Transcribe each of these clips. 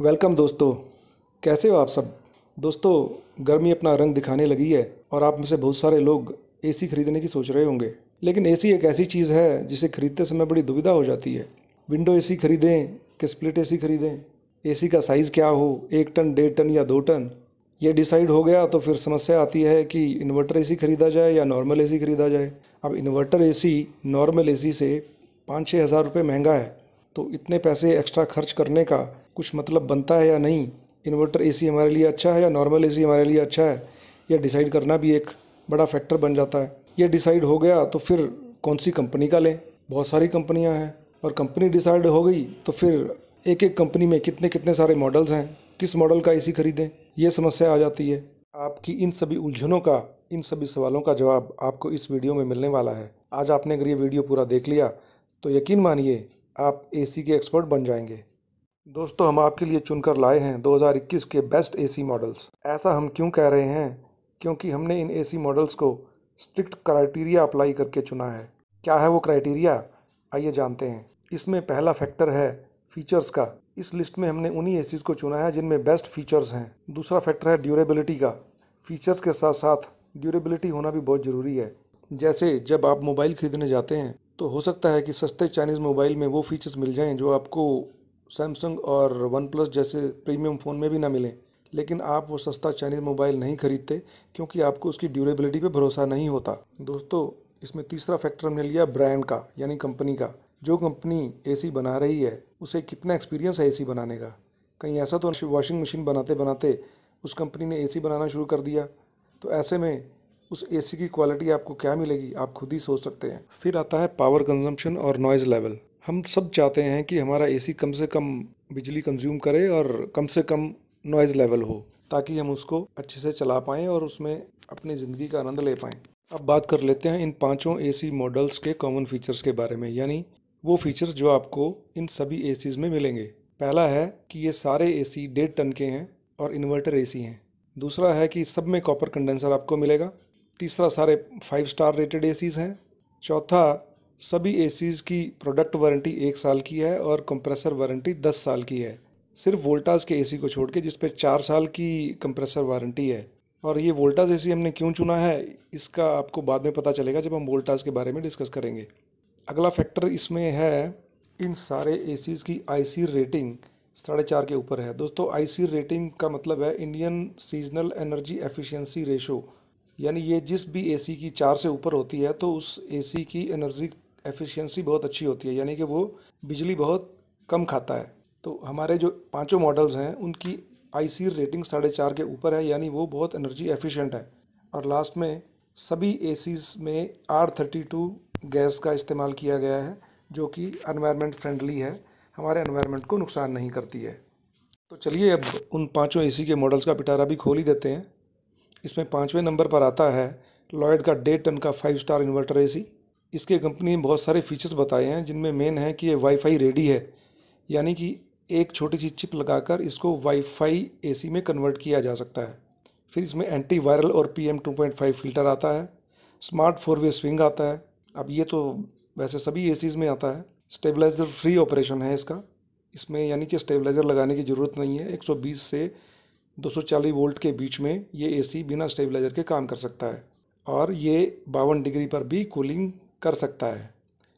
Welcome दोस्तों। कैसे हो आप सब? दोस्तों, गर्मी अपना रंग दिखाने लगी है और आप में से बहुत सारे लोग एसी खरीदने की सोच रहे होंगे। लेकिन एसी एक ऐसी चीज़ है जिसे खरीदते समय बड़ी दुविधा हो जाती है। विंडो एसी खरीदें कि स्प्लिट एसी खरीदें? एसी का साइज़ क्या हो? एक टन, डेढ़ टन या दो टन? ये डिसाइड हो गया तो फिर समस्या आती है कि इन्वर्टर एसी खरीदा जाए या नॉर्मल एसी खरीदा जाए। अब इन्वर्टर एसी नॉर्मल एसी से पाँच छः हज़ार रुपये महँगा है तो इतने पैसे एक्स्ट्रा खर्च करने का कुछ मतलब बनता है या नहीं? इन्वर्टर एसी हमारे लिए अच्छा है या नॉर्मल एसी हमारे लिए अच्छा है? यह डिसाइड करना भी एक बड़ा फैक्टर बन जाता है। ये डिसाइड हो गया तो फिर कौन सी कंपनी का लें? बहुत सारी कंपनियाँ हैं और कंपनी डिसाइड हो गई तो फिर एक एक कंपनी में कितने कितने सारे मॉडल्स हैं? किस मॉडल का एसी खरीदें? ये समस्या आ जाती है। आपकी इन सभी उलझनों का, इन सभी सवालों का जवाब आपको इस वीडियो में मिलने वाला है। आज आपने अगर ये वीडियो पूरा देख लिया तो यकीन मानिए, आप एसी के एक्सपर्ट बन जाएँगे। दोस्तों, हम आपके लिए चुनकर लाए हैं 2021 के बेस्ट एसी मॉडल्स। ऐसा हम क्यों कह रहे हैं? क्योंकि हमने इन एसी मॉडल्स को स्ट्रिक्ट क्राइटेरिया अप्लाई करके चुना है। क्या है वो क्राइटेरिया? आइए जानते हैं। इसमें पहला फैक्टर है फीचर्स का। इस लिस्ट में हमने उन्हीं एसीज को चुना है जिनमें बेस्ट फीचर्स हैं। दूसरा फैक्टर है ड्यूरेबिलिटी का। फीचर्स के साथ साथ ड्यूरेबिलिटी होना भी बहुत ज़रूरी है। जैसे जब आप मोबाइल ख़रीदने जाते हैं तो हो सकता है कि सस्ते चाइनीज़ मोबाइल में वो फीचर्स मिल जाएँ जो आपको सैमसंग और वन प्लस जैसे प्रीमियम फ़ोन में भी ना मिलें। लेकिन आप वो सस्ता चाइनीज़ मोबाइल नहीं खरीदते क्योंकि आपको उसकी ड्यूरेबिलिटी पे भरोसा नहीं होता। दोस्तों, इसमें तीसरा फैक्टर हमने लिया ब्रांड का, यानी कंपनी का। जो कंपनी एसी बना रही है, उसे कितना एक्सपीरियंस है एसी बनाने का? कहीं ऐसा तो वॉशिंग मशीन बनाते बनाते उस कंपनी ने एसी बनाना शुरू कर दिया। तो ऐसे में उस एसी की क्वालिटी आपको क्या मिलेगी? आप खुद ही सोच सकते हैं। फिर आता है पावर कंजम्पशन और नॉइज़ लेवल हम सब चाहते हैं कि हमारा एसी कम से कम बिजली कंज्यूम करे और कम से कम नॉइज़ लेवल हो, ताकि हम उसको अच्छे से चला पाएँ और उसमें अपनी ज़िंदगी का आनंद ले पाएँ। अब बात कर लेते हैं इन पाँचों एसी मॉडल्स के कॉमन फीचर्स के बारे में, यानी वो फीचर्स जो आपको इन सभी ए में मिलेंगे। पहला है कि ये सारे ए सी डेढ़ टन के हैं और इन्वर्टर एसी हैं। दूसरा है कि सब में कॉपर कंडेंसर आपको मिलेगा। तीसरा सारे फाइव स्टार रेटेड ए हैं। चौथा, सभी ए की प्रोडक्ट वारंटी एक साल की है और कंप्रेसर वारंटी दस साल की है। सिर्फ़ वोल्टास के एसी को छोड़ के जिस पे चार साल की कंप्रेसर वारंटी है। और ये वोल्टास एसी हमने क्यों चुना है, इसका आपको बाद में पता चलेगा जब हम वोल्टास के बारे में डिस्कस करेंगे। अगला फैक्टर इसमें है, इन सारे ए की आईसी रेटिंग साढ़े चार के ऊपर है। दोस्तों आईसी रेटिंग का मतलब है Indian seasonal energy efficiency ratio यानी ये जिस भी एसी की चार से ऊपर होती है तो उस एसी की एनर्जी एफिशिएंसी बहुत अच्छी होती है। यानी कि वो बिजली बहुत कम खाता है। तो हमारे जो पाँचों मॉडल्स हैं, उनकी आईसी रेटिंग साढ़े चार के ऊपर है। यानी वो बहुत एनर्जी एफिशिएंट है। और लास्ट में सभी ए में आर थर्टी टू गैस का इस्तेमाल किया गया है, जो कि अनवायरनमेंट फ्रेंडली है, हमारे एनवायरनमेंट को नुकसान नहीं करती है। तो चलिए अब उन पाँचों एसी के मॉडल्स का पिटारा भी खोल ही देते हैं। इसमें पाँचवें नंबर पर आता है लॉयड का डेढ़ टन का फाइव स्टार इन्वर्टर एसी इसके कंपनी ने बहुत सारे फीचर्स बताए हैं, जिनमें मेन है कि ये वाईफाई रेडी है, यानी कि एक छोटी सी चिप लगाकर इसको वाईफाई एसी में कन्वर्ट किया जा सकता है। फिर इसमें एंटी वायरल और P M two point five filter आता है स्मार्ट फोर वे स्विंग आता है अब ये तो वैसे सभी ए में आता है। स्टेबलाइज़र फ्री ऑपरेशन है इसका। इसमें यानी कि स्टेबलाइज़र लगाने की ज़रूरत नहीं है। 120 से 240 वोल्ट के बीच में ये एसी बिना स्टेबलाइज़र के काम कर सकता है। और ये बावन डिग्री पर भी कूलिंग कर सकता है।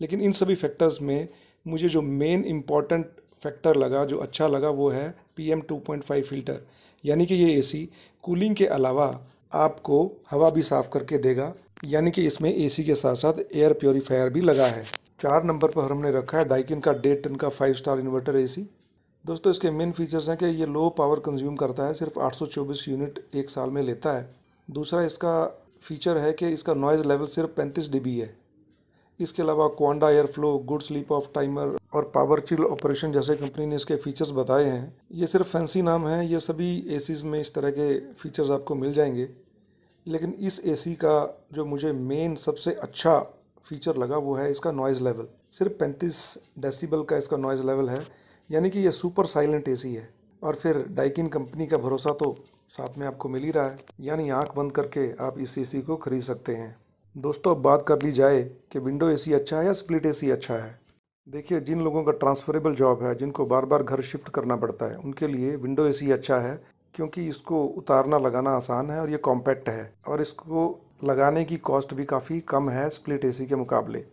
लेकिन इन सभी फैक्टर्स में मुझे जो मेन इंपॉर्टेंट फैक्टर लगा, जो अच्छा लगा, वो है P M two point five filter यानी कि ये एसी कूलिंग के अलावा आपको हवा भी साफ़ करके देगा, यानी कि इसमें एसी के साथ साथ एयर प्योरीफायर भी लगा है। चार नंबर पर हमने रखा है डाइकिन का डेढ़ टन का फाइव स्टार इन्वर्टर एसी दोस्तों, इसके मेन फीचर्स हैं कि ये लो पावर कंज्यूम करता है, सिर्फ़ 824 यूनिट एक साल में लेता है। दूसरा इसका फीचर है कि इसका नॉइज़ लेवल सिर्फ़ 35 डीबी है। इसके अलावा क्वांडा air flow good sleep off timer और पावर चिल ऑपरेशन जैसे कंपनी ने इसके फीचर्स बताए हैं। ये सिर्फ़ फैंसी नाम है, ये सभी एसीज़ में इस तरह के फीचर्स आपको मिल जाएँगे। लेकिन इस एसी का जो मुझे मेन सबसे अच्छा फीचर लगा वो है इसका नॉइज़ लेवल सिर्फ़ 35 डेसिबल का इसका नॉइज़ लेवल है, यानी कि ये सुपर साइलेंट एसी है। और फिर डाइकिन कंपनी का भरोसा तो साथ में आपको मिल ही रहा है, यानी आँख बंद करके आप इस एसी को ख़रीद सकते हैं। दोस्तों, अब बात कर ली जाए कि विंडो एसी अच्छा है या स्प्लिट एसी अच्छा है। देखिए, जिन लोगों का ट्रांसफरेबल जॉब है, जिनको बार बार घर शिफ्ट करना पड़ता है, उनके लिए विंडो एसी अच्छा है क्योंकि इसको उतारना, लगाना आसान है और ये कॉम्पैक्ट है और इसको लगाने की कॉस्ट भी काफ़ी कम है स्प्लिट एसी के मुकाबले।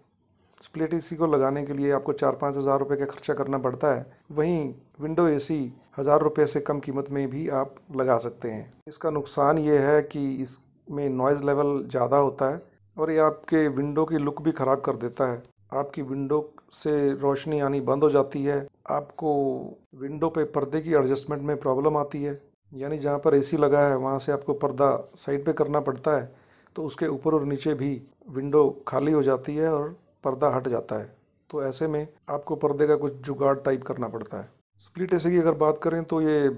स्प्लिट एसी को लगाने के लिए आपको चार पाँच हज़ार रुपये का खर्चा करना पड़ता है, वहीं विंडो एसी हज़ार रुपये से कम कीमत में भी आप लगा सकते हैं। इसका नुकसान ये है कि इसमें नॉइज़ लेवल ज़्यादा होता है और ये आपके विंडो की लुक भी ख़राब कर देता है। आपकी विंडो से रोशनी आनी बंद हो जाती है। आपको विंडो पे पर्दे की एडजस्टमेंट में प्रॉब्लम आती है। यानी जहाँ पर एसी लगा है, वहाँ से आपको पर्दा साइड पे करना पड़ता है तो उसके ऊपर और नीचे भी विंडो खाली हो जाती है और पर्दा हट जाता है। तो ऐसे में आपको पर्दे का कुछ जुगाड़ टाइप करना पड़ता है। स्प्लिट एसी की अगर बात करें तो ये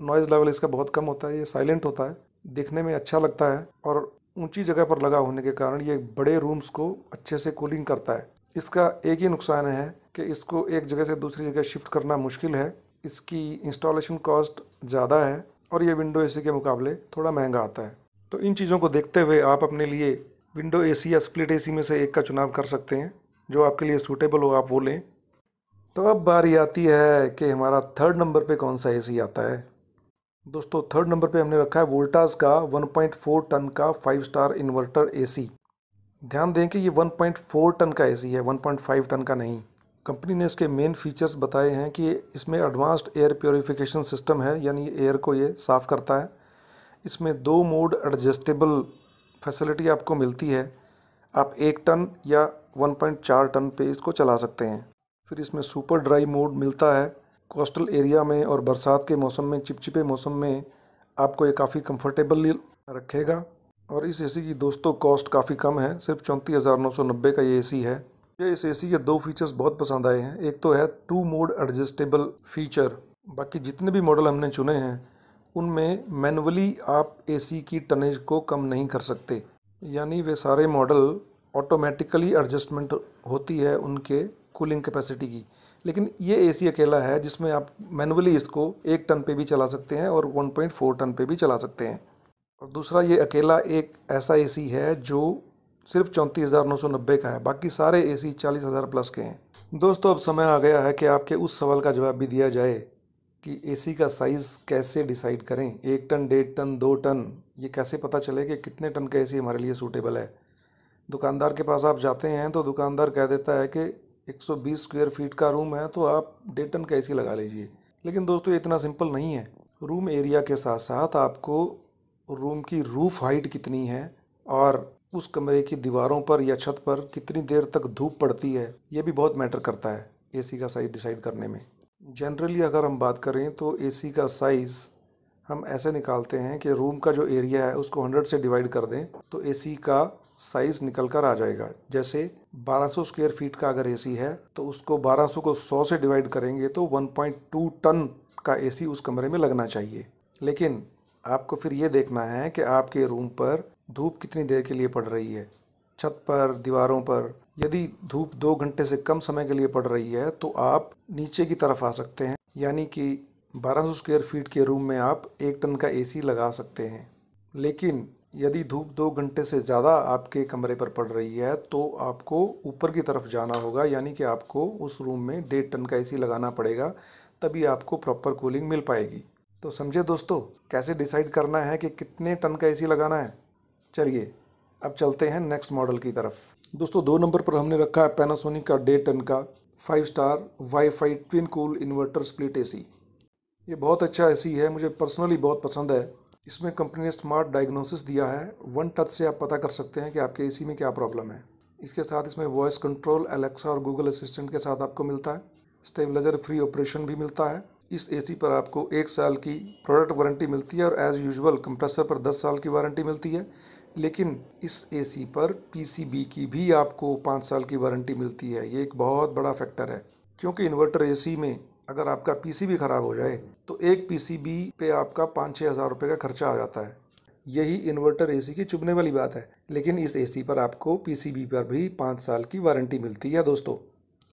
नॉइज़ लेवल इसका बहुत कम होता है, ये साइलेंट होता है। दिखने में अच्छा लगता है और ऊँची जगह पर लगा होने के कारण ये बड़े रूम्स को अच्छे से कूलिंग करता है। इसका एक ही नुकसान है कि इसको एक जगह से दूसरी जगह शिफ्ट करना मुश्किल है। इसकी इंस्टॉलेशन कॉस्ट ज़्यादा है और ये विंडो एसी के मुकाबले थोड़ा महँगा आता है। तो इन चीज़ों को देखते हुए आप अपने लिए विंडो एसी या स्प्लिट एसी में से एक का चुनाव कर सकते हैं, जो आपके लिए सूटेबल हो, आप वो लें। तो अब बारी आती है कि हमारा थर्ड नंबर पे कौन सा एसी आता है। दोस्तों थर्ड नंबर पे हमने रखा है वोल्टास का 1.4 टन का फाइव स्टार इन्वर्टर एसी ध्यान दें कि ये 1.4 टन का एसी है 1.5 टन का नहीं। कंपनी ने इसके मेन फीचर्स बताए हैं कि इसमें एडवांस्ड एयर प्योरीफिकेशन सिस्टम है, यानी एयर को ये साफ़ करता है। इसमें दो मोड एडजस्टेबल फैसिलिटी आपको मिलती है। आप एक टन या 1.4 टन पे इसको चला सकते हैं। फिर इसमें सुपर ड्राई मोड मिलता है। कोस्टल एरिया में और बरसात के मौसम में, चिपचिपे मौसम में आपको ये काफ़ी कंफर्टेबल रखेगा। और इस एसी की दोस्तों कॉस्ट काफ़ी कम है। सिर्फ़ चौंतीस हज़ार नौ सौ नब्बे का ये एसी है। मुझे इस एसी के दो फीचर्स बहुत पसंद आए हैं। एक तो है टू मोड एडजस्टेबल फीचर बाकी जितने भी मॉडल हमने चुने हैं, उनमें मैनुअली आप एसी की टनेज को कम नहीं कर सकते। यानी वे सारे मॉडल ऑटोमेटिकली एडजस्टमेंट होती है उनके कूलिंग कैपेसिटी की। लेकिन ये एसी अकेला है जिसमें आप मैनुअली इसको एक टन पे भी चला सकते हैं और 1.4 टन पे भी चला सकते हैं। और दूसरा, ये अकेला एक ऐसा एसी है जो सिर्फ़ चौंतीस हज़ार नौ सौ नब्बे का है, बाकी सारे एसी चालीस हज़ार प्लस के हैं। दोस्तों, अब समय आ गया है कि आपके उस सवाल का जवाब भी दिया जाए कि एसी का साइज़ कैसे डिसाइड करें। एक टन, डेढ़ टन, दो टन, ये कैसे पता चले कि कितने टन का एसी हमारे लिए सूटेबल है? दुकानदार के पास आप जाते हैं तो दुकानदार कह देता है कि 120 स्क्वायर फीट का रूम है तो आप डेढ़ टन का एसी लगा लीजिए। लेकिन दोस्तों इतना सिंपल नहीं है। रूम एरिया के साथ साथ आपको रूम की रूफ हाइट कितनी है और उस कमरे की दीवारों पर या छत पर कितनी देर तक धूप पड़ती है, ये भी बहुत मैटर करता है एसी का साइज़ डिसाइड करने में। जनरली अगर हम बात करें तो एसी का साइज़ हम ऐसे निकालते हैं कि रूम का जो एरिया है, उसको 100 से डिवाइड कर दें तो एसी का साइज़ निकल कर आ जाएगा। जैसे 1200 स्क्वायर फीट का अगर एसी है तो उसको 1200 को 100 से डिवाइड करेंगे तो 1.2 टन का एसी उस कमरे में लगना चाहिए। लेकिन आपको फिर ये देखना है कि आपके रूम पर धूप कितनी देर के लिए पड़ रही है। छत पर, दीवारों पर, यदि धूप दो घंटे से कम समय के लिए पड़ रही है तो आप नीचे की तरफ़ आ सकते हैं। यानी कि 1200 स्क्वायर फीट के रूम में आप एक टन का एसी लगा सकते हैं। लेकिन यदि धूप दो घंटे से ज़्यादा आपके कमरे पर पड़ रही है तो आपको ऊपर की तरफ़ जाना होगा, यानी कि आपको उस रूम में डेढ़ टन का एसी लगाना पड़ेगा, तभी आपको प्रॉपर कूलिंग मिल पाएगी। तो समझे दोस्तों, कैसे डिसाइड करना है कि कितने टन का एसी लगाना है? चलिए, अब चलते हैं नेक्स्ट मॉडल की तरफ़। दोस्तों, दो नंबर पर हमने रखा है पैनासोनिक का डेढ़ टन का five star wifi twin cool inverter split AC ये बहुत अच्छा एसी है, मुझे पर्सनली बहुत पसंद है। इसमें कंपनी ने स्मार्ट डायग्नोसिस दिया है। वन टच से आप पता कर सकते हैं कि आपके एसी में क्या प्रॉब्लम है। इसके साथ इसमें वॉइस कंट्रोल एलेक्सा और गूगल असिस्टेंट के साथ आपको मिलता है। स्टेबलाइजर फ्री ऑपरेशन भी मिलता है। इस एसी पर आपको एक साल की प्रोडक्ट वारंटी मिलती है और एज़ यूजुअल कंप्रेसर पर दस साल की वारंटी मिलती है। लेकिन इस एसी पर पीसीबी की भी आपको पाँच साल की वारंटी मिलती है। ये एक बहुत बड़ा फैक्टर है। क्योंकि इन्वर्टर एसी में अगर आपका पीसीबी ख़राब हो जाए तो एक पीसीबी पे आपका पाँच छः हज़ार रुपये का खर्चा आ जाता है। यही इन्वर्टर एसी की चुभने वाली बात है, लेकिन इस एसी पर आपको पीसीबी पर भी पाँच साल की वारंटी मिलती है दोस्तों।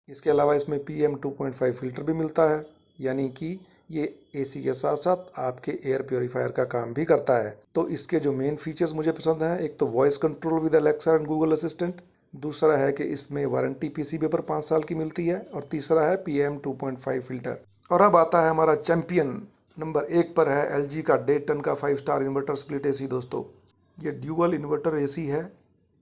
इसके अलावा इसमें P M two point five filter भी मिलता है, यानी कि ये एसी के साथ साथ आपके एयर प्योरीफायर का काम भी करता है। तो इसके जो मेन फीचर्स मुझे पसंद हैं, एक तो voice control with Alexa and Google assistant दूसरा है कि इसमें वारंटी पीसीबी पर पाँच साल की मिलती है और तीसरा है P M two point five filter. और अब आता है हमारा चैम्पियन नंबर एक पर है एल जी का डेढ़ टन का five star inverter split A C दोस्तों। ये ड्यूअल इन्वर्टर ए सी है,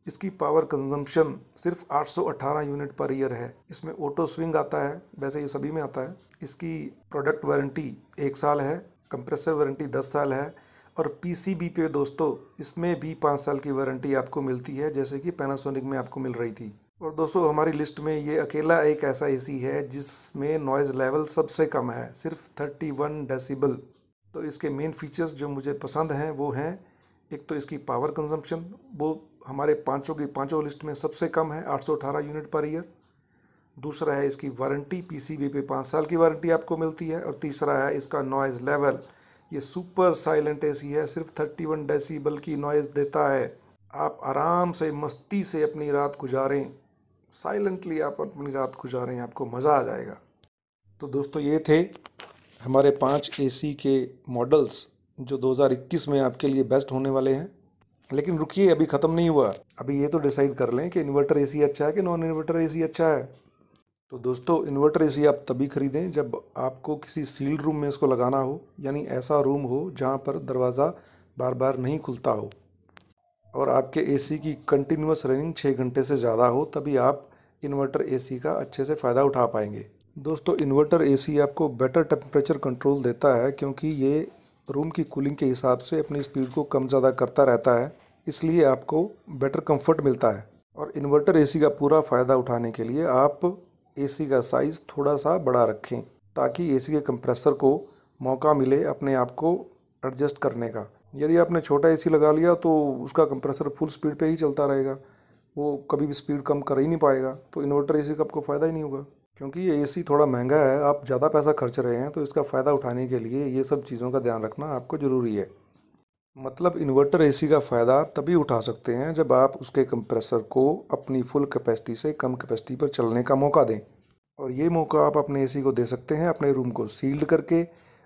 इसकी पावर कंजम्पशन सिर्फ़ 818 यूनिट पर ईयर है। इसमें ऑटो स्विंग आता है, वैसे ये सभी में आता है। इसकी प्रोडक्ट वारंटी एक साल है कंप्रेसर वारंटी दस साल है और पीसीबी पे दोस्तों, इसमें भी पाँच साल की वारंटी आपको मिलती है, जैसे कि पैनासोनिक में आपको मिल रही थी। और दोस्तों, हमारी लिस्ट में ये अकेला एक ऐसा एसी है, जिसमें नॉइज़ लेवल सबसे कम है, सिर्फ़ थर्टी वन डेसीबल तो इसके मेन फीचर्स जो मुझे पसंद हैं, वो हैं, एक तो इसकी पावर कंजम्पशन वो हमारे पाँचों की पाँचों लिस्ट में सबसे कम है 818 यूनिट पर ईयर दूसरा है इसकी वारंटी पीसीबी पे पाँच साल की वारंटी आपको मिलती है, और तीसरा है इसका नॉइज़ लेवल ये सुपर साइलेंट एसी है, सिर्फ़ 31 डेसीबल की नॉइज़ देता है। आप आराम से, मस्ती से अपनी रात गुजारें। साइलेंटली आप अपनी रात गुजारें, आपको मज़ा आ जाएगा। तो दोस्तों, ये थे हमारे पाँच एसी के मॉडल्स, जो 2021 में आपके लिए बेस्ट होने वाले हैं। लेकिन रुकिए, अभी ख़त्म नहीं हुआ। अभी ये तो डिसाइड कर लें कि इन्वर्टर एसी अच्छा है कि नॉन इन्वर्टर एसी अच्छा है। तो दोस्तों इन्वर्टर एसी आप तभी ख़रीदें जब आपको किसी सील्ड रूम में इसको लगाना हो, यानी ऐसा रूम हो जहाँ पर दरवाज़ा बार बार नहीं खुलता हो। और आपके एसी की कंटिन्यूस रनिंग छः घंटे से ज़्यादा हो, तभी आप इन्वर्टर एसी का अच्छे से फ़ायदा उठा पाएँगे। दोस्तों इन्वर्टर एसी आपको बेटर टेम्परेचर कंट्रोल देता है क्योंकि ये रूम की कूलिंग के हिसाब से अपनी स्पीड को कम ज़्यादा करता रहता है, इसलिए आपको बेटर कंफर्ट मिलता है। और इन्वर्टर एसी का पूरा फ़ायदा उठाने के लिए आप एसी का साइज़ थोड़ा सा बड़ा रखें, ताकि एसी के कंप्रेसर को मौका मिले अपने आप को एडजस्ट करने का। यदि आपने छोटा एसी लगा लिया तो उसका कंप्रेसर फुल स्पीड पे ही चलता रहेगा। वो कभी भी स्पीड कम कर ही नहीं पाएगा तो इन्वर्टर एसी का आपको फ़ायदा ही नहीं होगा। क्योंकि ये एसी थोड़ा महँगा है, आप ज़्यादा पैसा खर्च रहे हैं तो इसका फ़ायदा उठाने के लिए ये सब चीज़ों का ध्यान रखना आपको ज़रूरी है। मतलब इन्वर्टर एसी का फ़ायदा तभी उठा सकते हैं जब आप उसके कंप्रेसर को अपनी फुल कैपेसिटी से कम कैपेसिटी पर चलने का मौका दें। और ये मौका आप अपने एसी को दे सकते हैं, अपने रूम को सील्ड करके,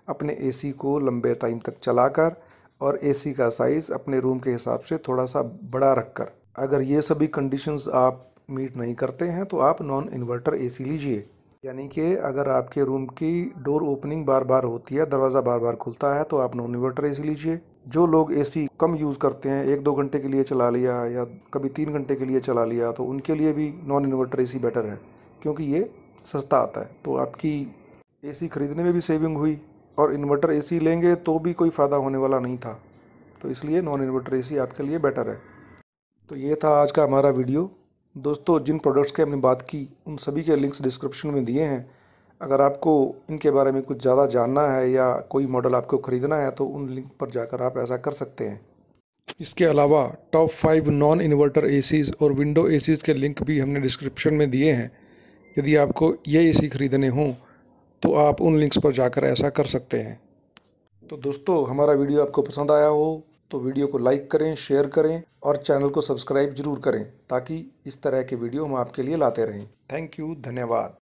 अपने एसी को लंबे टाइम तक चलाकर और एसी का साइज़ अपने रूम के हिसाब से थोड़ा सा बड़ा रखकर। अगर ये सभी कंडीशंस आप मीट नहीं करते हैं तो आप नॉन इन्वर्टर एसी लीजिए। यानी कि अगर आपके रूम की डोर ओपनिंग बार बार होती है, दरवाज़ा बार बार खुलता है तो आप नॉन इन्वर्टर एसी लीजिए। जो लोग एसी कम यूज़ करते हैं, एक दो घंटे के लिए चला लिया या कभी तीन घंटे के लिए चला लिया तो उनके लिए भी नॉन इन्वर्टर एसी बेटर है, क्योंकि ये सस्ता आता है। तो आपकी एसी ख़रीदने में भी सेविंग हुई और इन्वर्टर एसी लेंगे तो भी कोई फ़ायदा होने वाला नहीं था। तो इसलिए नॉन इन्वर्टर एसी आपके लिए बेटर है। तो ये था आज का हमारा वीडियो। दोस्तों, जिन प्रोडक्ट्स की हमने बात की, उन सभी के लिंक्स डिस्क्रिप्शन में दिए हैं। अगर आपको इनके बारे में कुछ ज़्यादा जानना है या कोई मॉडल आपको ख़रीदना है तो उन लिंक पर जाकर आप ऐसा कर सकते हैं। इसके अलावा top five non inverter ACs और विंडो एसीज़ के लिंक भी हमने डिस्क्रिप्शन में दिए हैं। यदि आपको ये एसी ख़रीदने हों तो आप उन लिंक्स पर जाकर ऐसा कर सकते हैं। तो दोस्तों, हमारा वीडियो आपको पसंद आया हो तो वीडियो को लाइक करें, शेयर करें और चैनल को सब्सक्राइब ज़रूर करें, ताकि इस तरह के वीडियो हम आपके लिए लाते रहें। थैंक यू, धन्यवाद।